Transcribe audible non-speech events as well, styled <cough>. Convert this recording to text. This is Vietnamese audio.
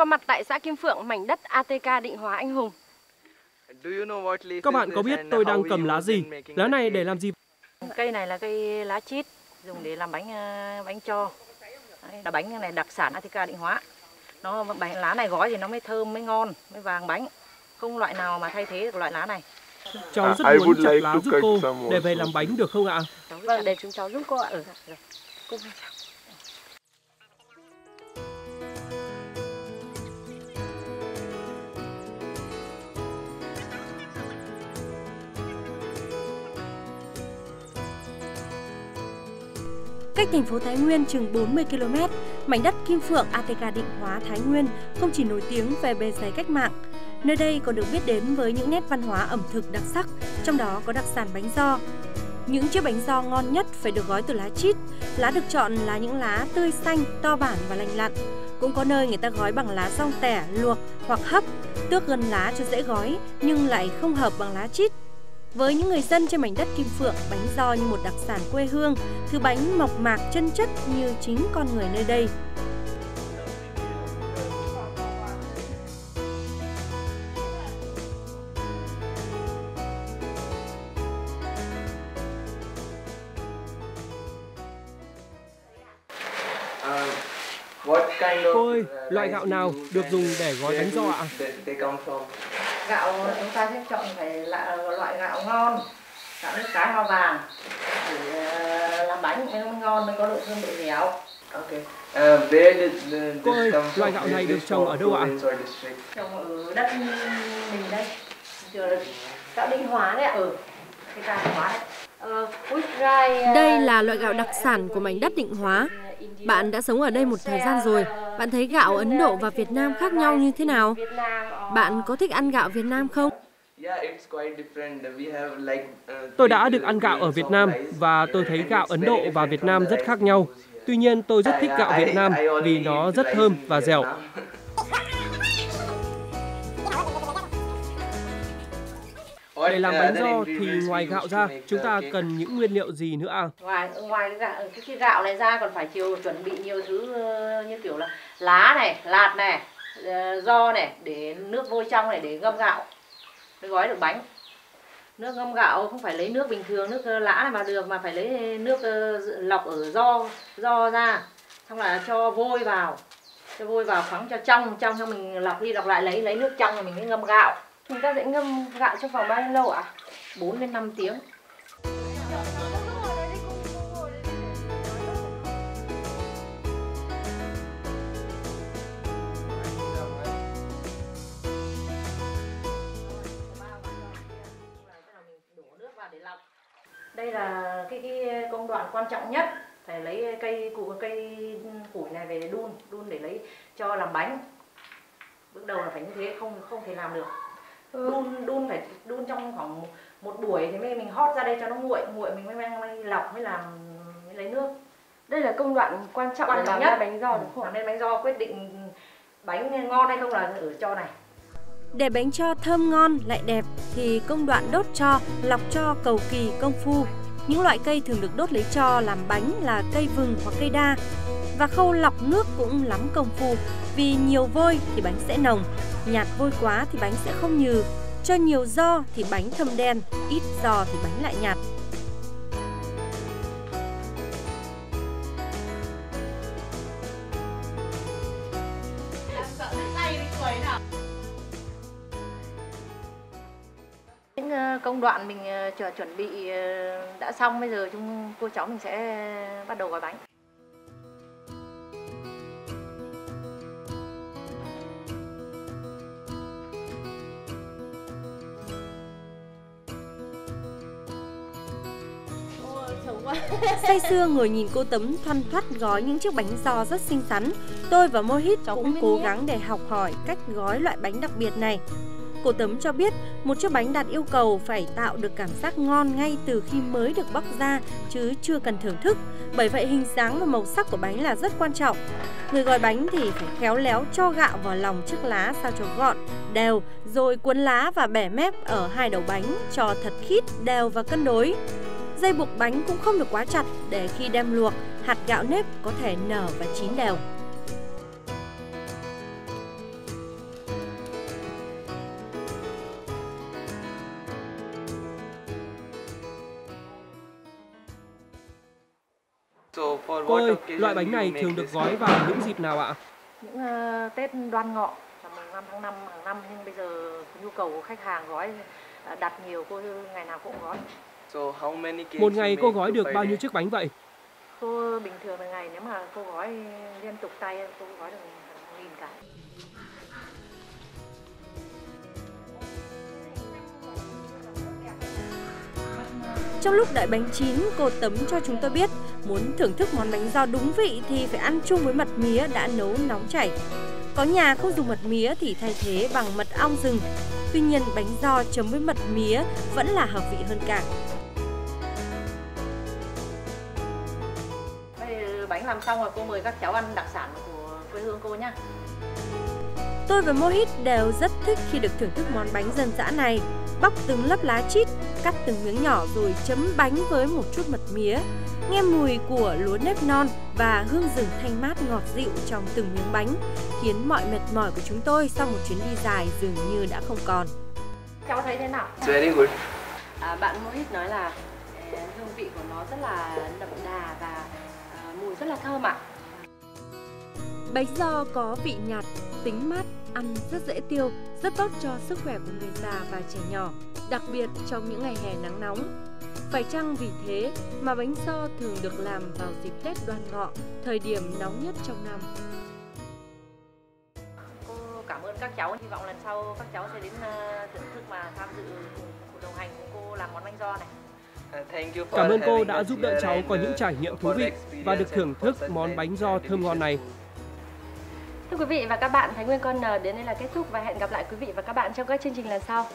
có mặt tại xã Kim Phượng, mảnh đất ATK Định Hóa Anh Hùng. Các bạn có biết tôi đang cầm lá gì? Lá này để làm gì? Cây này là cây lá chít, dùng để làm bánh ờ, bánh cho. Là bánh này đặc sản ATK Định Hóa. Nó bánh lá này gói thì nó mới thơm mới ngon, mới vàng bánh. Không loại nào mà thay thế được loại lá này. Cháu rất muốn chặt lá giúp cô để về làm bánh được không ạ? Vâng, để chúng cháu giúp cô ạ. Ừ. Cô Cách thành phố Thái Nguyên chừng 40 km, mảnh đất Kim Phượng ATK Định Hóa Thái Nguyên không chỉ nổi tiếng về bề dày cách mạng, nơi đây còn được biết đến với những nét văn hóa ẩm thực đặc sắc, trong đó có đặc sản bánh do. Những chiếc bánh do ngon nhất phải được gói từ lá chít. Lá được chọn là những lá tươi xanh, to bản và lành lặn. Cũng có nơi người ta gói bằng lá rong tẻ, luộc hoặc hấp, tước gần lá cho dễ gói nhưng lại không hợp bằng lá chít với những người dân trên mảnh đất Kim Phượng, bánh do như một đặc sản quê hương, thứ bánh mộc mạc chân chất như chính con người nơi đây. Cô ơi, loại gạo nào được dùng để gói bánh do ạ? Gạo chúng ta sẽ chọn phải là loại gạo ngon, gạo nước cái hoa vàng để ờ, làm bánh mới ngon mới có độ thơm độ dẻo. Ok. Cô ơi, loại gạo này được trồng ở đâu ạ? Trồng ở đất mình đây. Gạo Định Hóa đấy ạ. Ừ. Cái gạo Định Hóa đấy. Ờ, Đây là loại gạo đặc sản của mảnh đất Định Hóa. Bạn đã sống ở đây một thời gian rồi. Bạn thấy gạo Ấn Độ và Việt Nam khác nhau như thế nào? Bạn có thích ăn gạo Việt Nam không? Tôi đã được ăn gạo ở Việt Nam và tôi thấy gạo Ấn Độ và Việt Nam rất khác nhau. Tuy nhiên tôi rất thích gạo Việt Nam vì nó rất thơm và dẻo. Để làm bánh do thì ngoài gạo ra, chúng ta cần những nguyên liệu gì nữa à? Ngoài ngoài cái gạo, cái gạo này ra còn phải chiều chuẩn bị nhiều thứ ờ, như kiểu là lá này, lạt này, do ờ, này để nước vôi trong này để ngâm gạo mới gói được bánh. Nước ngâm gạo không phải lấy nước bình thường, nước ờ, lã này mà được mà phải lấy nước lọc ở do do ra. Xong là cho vôi vào. Cho vôi vào khoáng cho trong, trong xong mình lọc đi lọc lại lấy lấy nước trong rồi mình mới ngâm gạo. Chúng ta sẽ ngâm gạo trong vòng bao nhiêu lâu ạ? À? 4 đến 5 tiếng. Đây là cái, cái công đoạn quan trọng nhất phải lấy cây củ cây củi này về đun đun để lấy cho làm bánh bước đầu là phải như thế không không thể làm được. Đun đun phải đun trong khoảng một buổi thì mới mình hót ra đây cho nó nguội nguội mình mới mang mới lọc mới làm mới lấy nước đây là công đoạn quan trọng quan trọng nhất bánh giò đúng không? làm nên bánh giò quyết định bánh ngon hay không là ở cho này để bánh cho thơm ngon lại đẹp thì công đoạn đốt cho, lọc cho cầu kỳ công phu. Những loại cây thường được đốt lấy cho làm bánh là cây vừng hoặc cây đa. Và khâu lọc nước cũng lắm công phu. Vì nhiều vôi thì bánh sẽ nồng, nhạt vôi quá thì bánh sẽ không nhừ, cho nhiều do thì bánh thâm đen, ít do thì bánh lại nhạt. những ờ, công đoạn mình ờ, chuẩn bị ờ, đã xong bây giờ chúng cô cháu mình sẽ bắt đầu gói bánh. <laughs> Say sưa ngồi nhìn cô Tấm thoăn thoắt gói những chiếc bánh giò rất xinh xắn. Tôi và Mohit cũng cố gắng để học hỏi cách gói loại bánh đặc biệt này. Cô Tấm cho biết một chiếc bánh đạt yêu cầu phải tạo được cảm giác ngon ngay từ khi mới được bóc ra chứ chưa cần thưởng thức. Bởi vậy hình dáng và màu sắc của bánh là rất quan trọng. Người gói bánh thì phải khéo léo cho gạo vào lòng chiếc lá sao cho gọn, đều rồi cuốn lá và bẻ mép ở hai đầu bánh cho thật khít, đều và cân đối. Dây buộc bánh cũng không được quá chặt để khi đem luộc, hạt gạo nếp có thể nở và chín đều. Cô ơi, loại bánh này thường được gói vào những dịp nào ạ? Những uh, Tết đoan ngọ, mùng 5 tháng 5 hàng năm nhưng bây giờ nhu cầu của khách hàng gói ờ, đặt nhiều cô ngày nào cũng gói. Một ngày cô gói được bao nhiêu chiếc bánh vậy? Cô bình thường là ngày nếu mà cô gói liên tục tay cô gói được hàng nghìn cái. Trong lúc đợi bánh chín, cô Tấm cho chúng tôi biết muốn thưởng thức món bánh do đúng vị thì phải ăn chung với mật mía đã nấu nóng chảy. Có nhà không dùng mật mía thì thay thế bằng mật ong rừng. Tuy nhiên bánh do chấm với mật mía vẫn là hợp vị hơn cả. Bánh làm xong rồi cô mời các cháu ăn đặc sản của quê hương cô nhá. Tôi và Mohit đều rất thích khi được thưởng thức món bánh dân dã này. Bóc từng lớp lá chít, cắt từng miếng nhỏ rồi chấm bánh với một chút mật mía. Nghe mùi của lúa nếp non và hương rừng thanh mát ngọt dịu trong từng miếng bánh khiến mọi mệt mỏi của chúng tôi sau một chuyến đi dài dường như đã không còn. Cháu thấy thế nào? Very good. À, bạn Mohit nói là hương vị của nó rất là đậm đà và mùi rất là thơm ạ. Bánh do có vị nhạt, tính mát, ăn rất dễ tiêu, rất tốt cho sức khỏe của người già và trẻ nhỏ, đặc biệt trong những ngày hè nắng nóng. Phải chăng vì thế mà bánh so thường được làm vào dịp Tết đoan ngọ, thời điểm nóng nhất trong năm? Cô cảm ơn các cháu, hy vọng lần sau các cháu sẽ đến uh, thưởng thức mà tham dự cùng đồng hành cùng cô làm món bánh do này. Cảm ơn cô đã giúp đỡ cháu có những trải nghiệm thú vị và được thưởng thức món bánh do thơm ngon này. Thưa quý vị và các bạn, Thái Nguyên Con N đến đây là kết thúc và hẹn gặp lại quý vị và các bạn trong các chương trình lần sau.